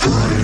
destroy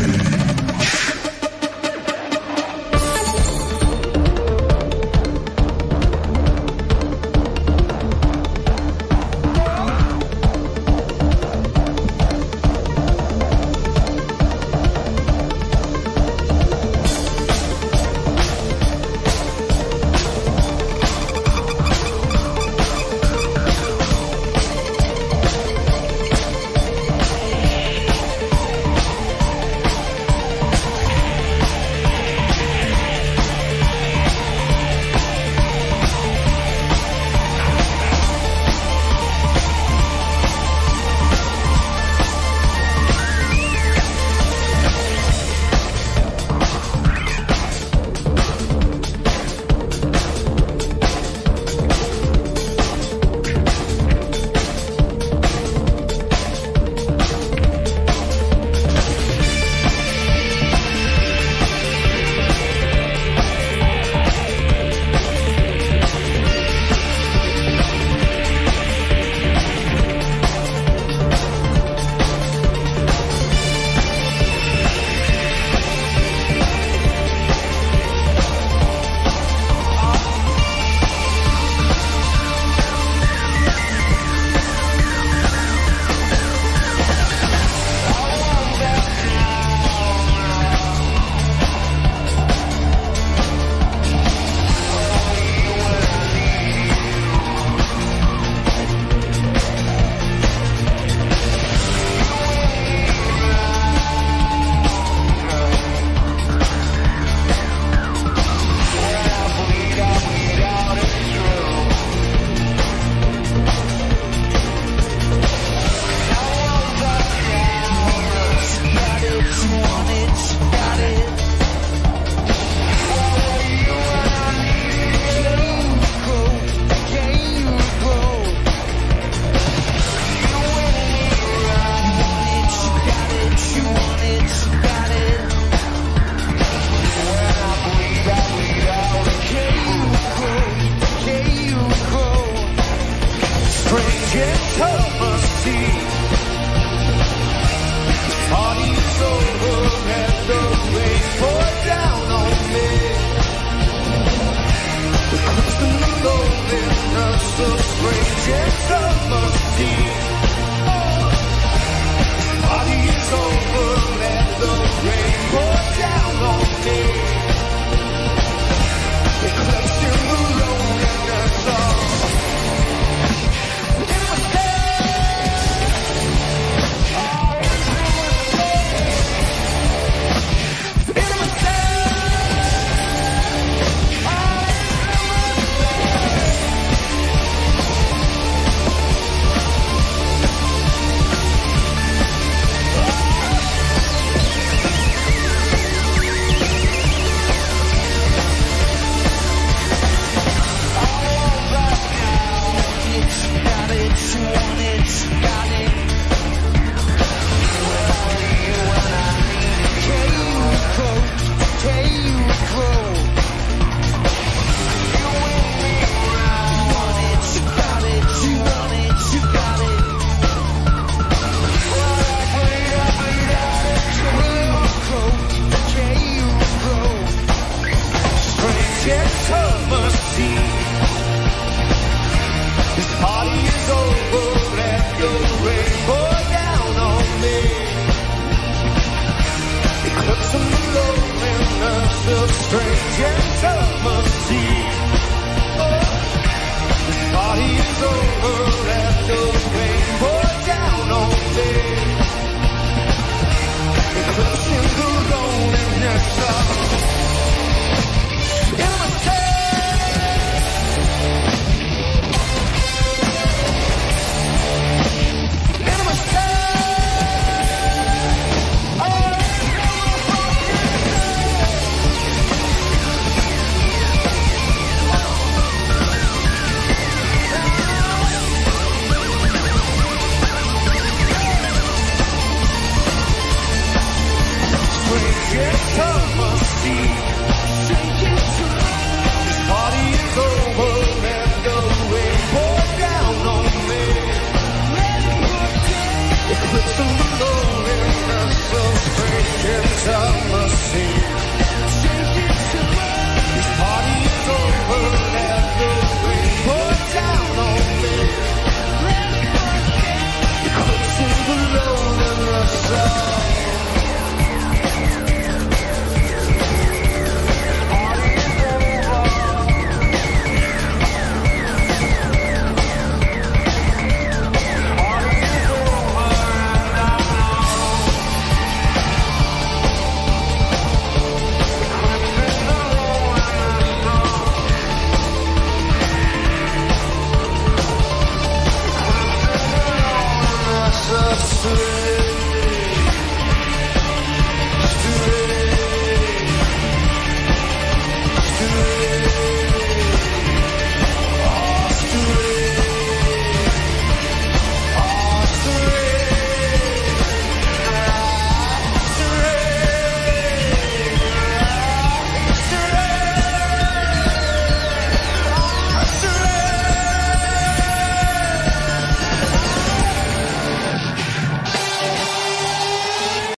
Yes, Thomas